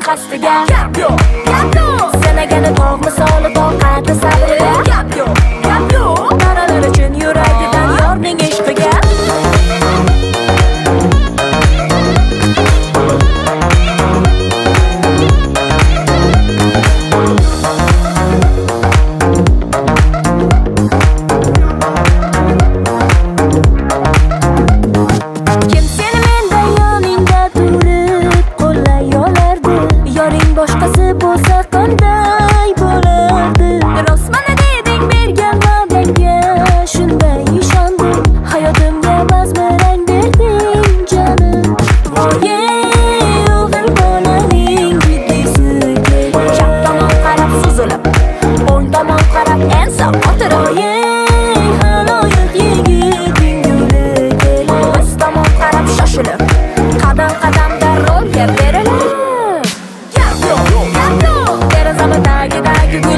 feeling the Digga. Yeah. bo'lsa qanday bo'lardi. Rostmana deding bergan va'dangga shunday ishondim hayotimga mazmun rang berding jonim voye o'g'il bolaning jiddiysi keldi chap tomon qarab suzilib o'ng tomon qarab ensa otirib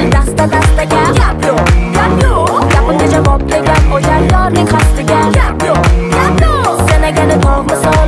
dasta dastaga gap yo'q gap yo'q gapimga javob degan o'jar yorning qasdiga gap yo'q gap yo'q sanagani tog' misol